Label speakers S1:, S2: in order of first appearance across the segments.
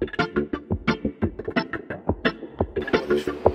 S1: Thank you.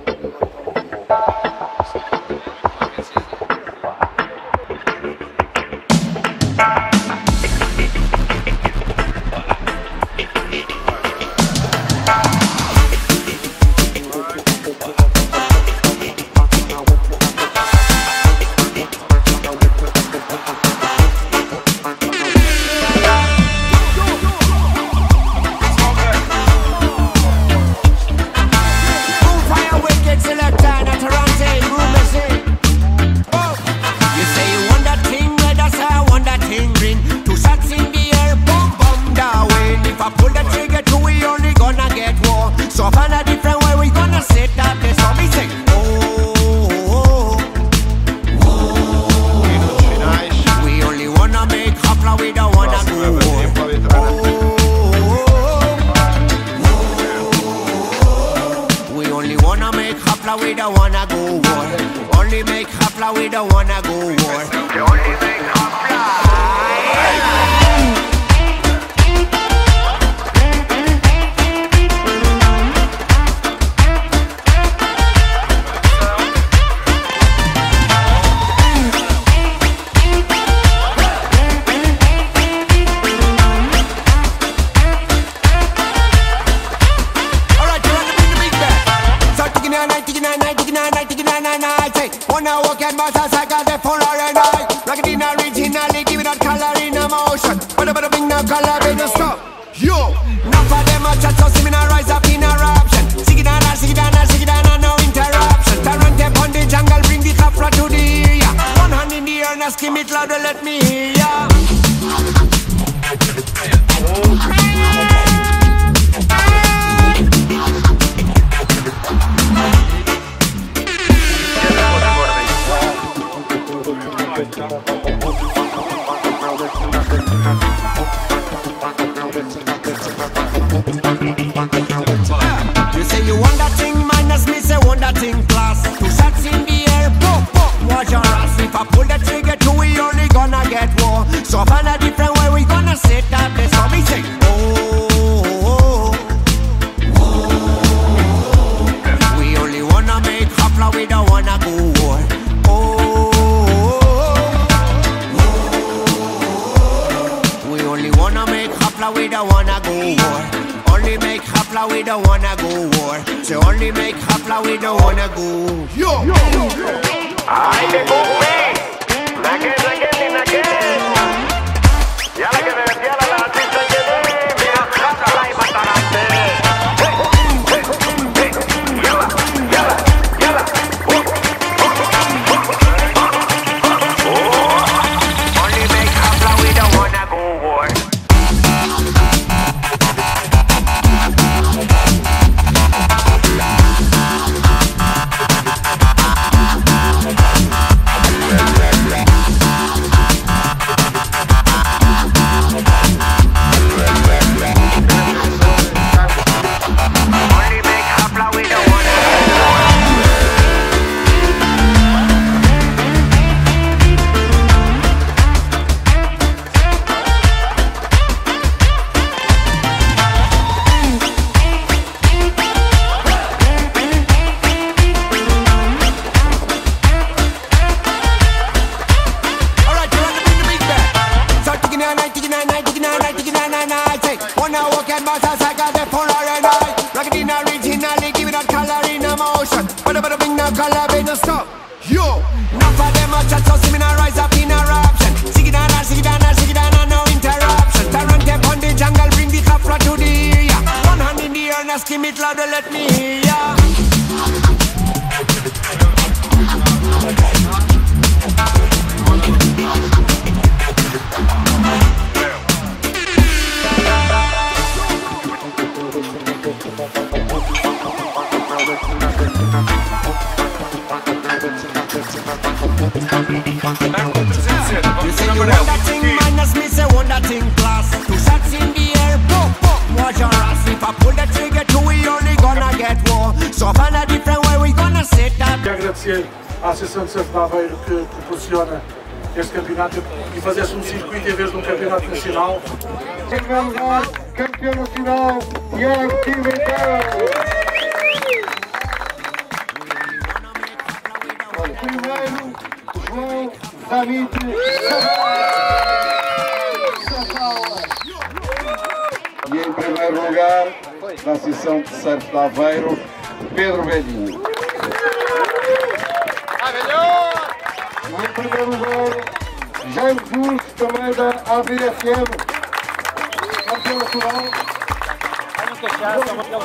S1: don't wanna go war. Only make hafla, we don't wanna go war. Only make hafla. Rocket masters, I got the full arena. Rocket in originally, give me that color in a motion. But I better bring no color, bring no stop. Yo, not for them, I chat, so see me now rise up in eruption. Sing it down, sing it down, sing it down, no interruption. Tarant upon the jungle, bring the copra to the ear. One hand in the air, now skim it louder, let me hear. make hopla, we don't wanna go war. Only make hopla, we don't wanna go war. So only make hopla, we don't wanna go. Yo, yo, yo, yo. I man. motion. But about bring no color, stop. Yo, enough of them a just so me now rise up in a rapture. It down, it it no interruption. Tarant them on the jungle, bring the copra to the area. One hand in the air, now skim it louder, let me hear ya. Thank you. Quero
S2: agradecer à Associação de Santo Baveiro que proporciona este campeonato e fazer-se um circuito em vez de um campeonato nacional.
S3: Campeão nacional, Tiago Pimentel!
S1: Primeiro,
S3: João Safala. E em primeiro lugar, na Associação de Surf de Aveiro, Pedro Belinho. E em primeiro lugar, Jaime Cruz, também da AVFM, campeão nacional. Vamos fechar,
S2: estamos aqui à